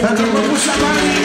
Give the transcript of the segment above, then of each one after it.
Pentru Păpușa Barbie.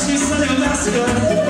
Și nașii să iubească la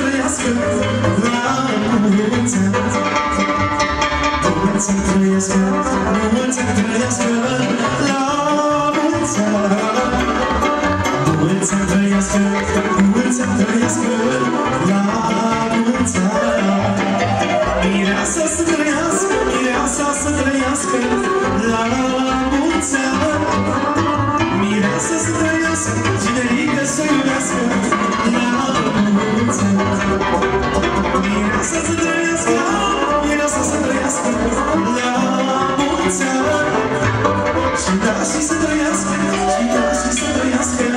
Trăiască la mulți ani La mulți ani trăiască, la mulți ani trăiască la mulți ani mulți ani trăiască, mulți ani trăiască, la mulți ani. Mireasa să trăiască, mireasa să trăiască, la mulți ani. Mireasa să trăiască, cinerică să iubească, Mireasa să trăiască, mireasa să trăiască, la mulți ani. Și da, și să trăiască, și da, și să trăiască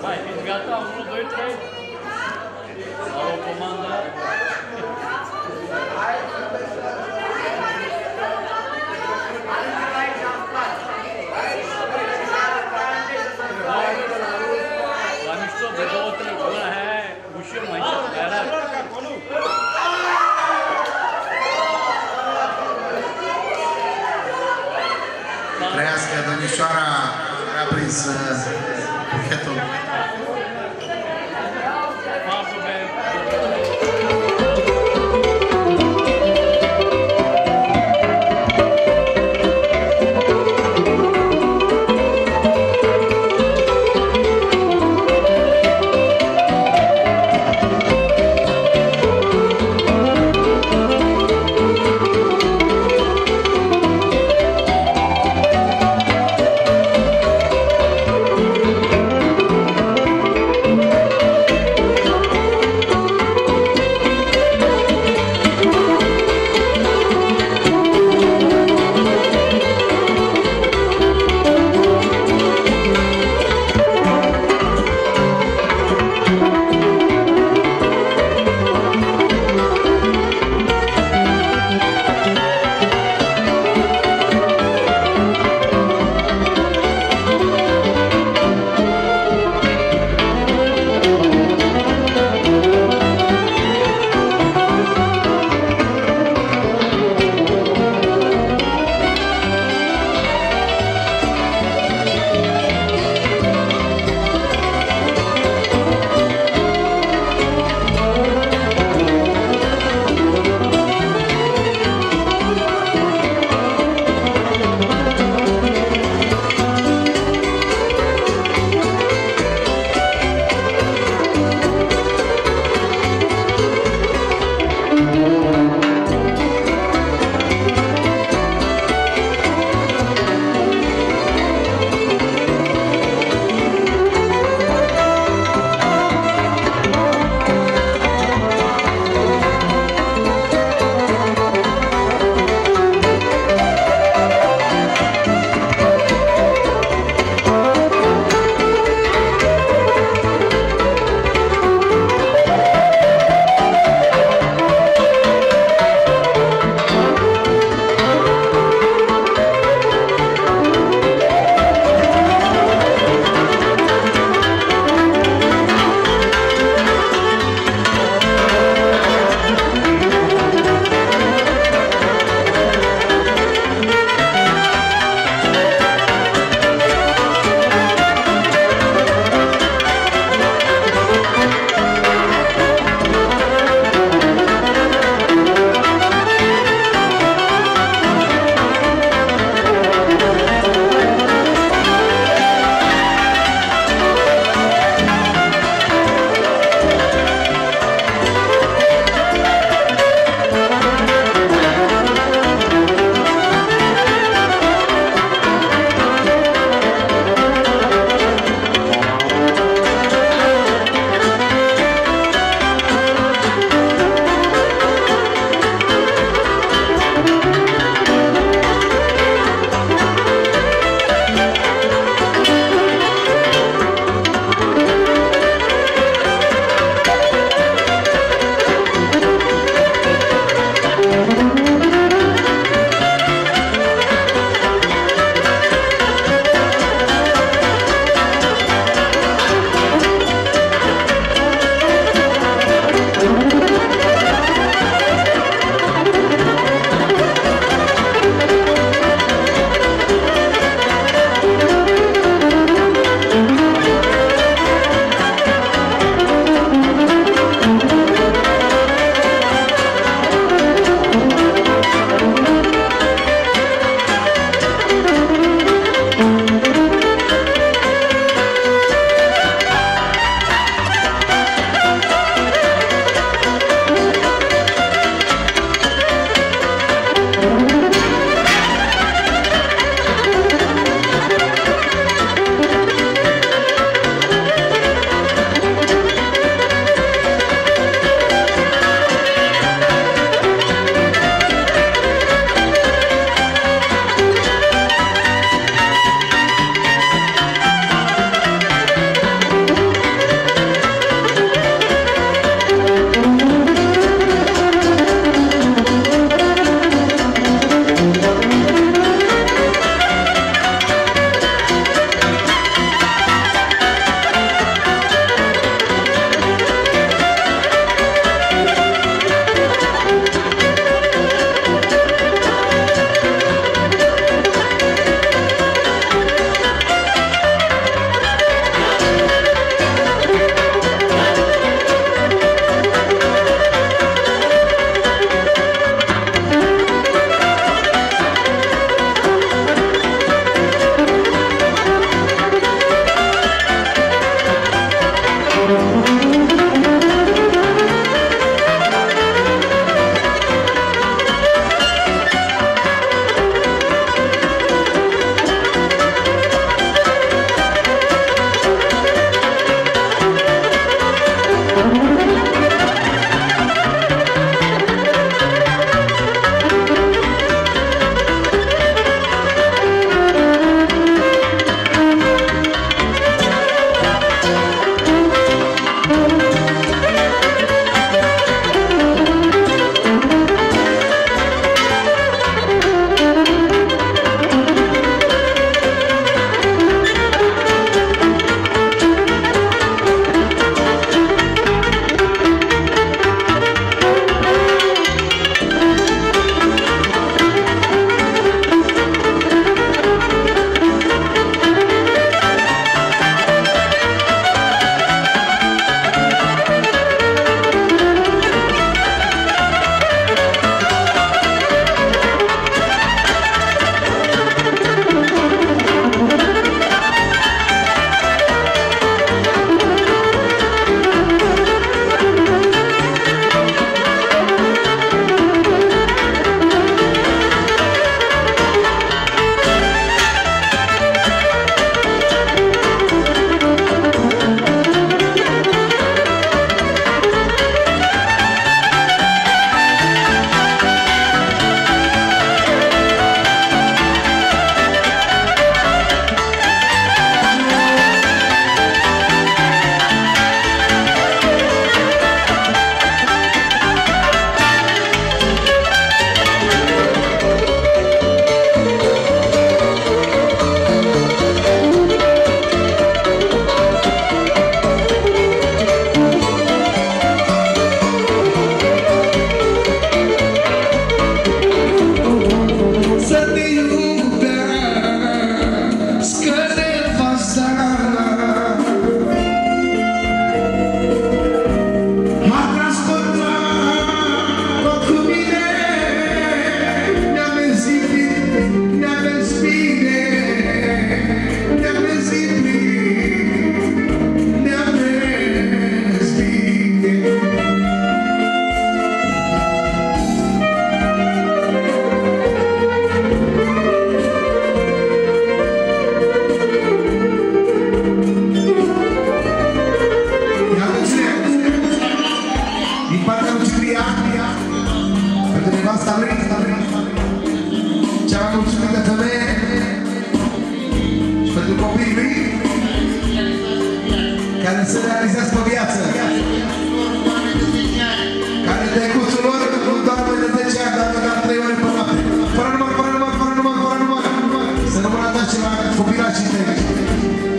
Vai, resgatar um, dois, três. sanatçılar, popüler çiftleri.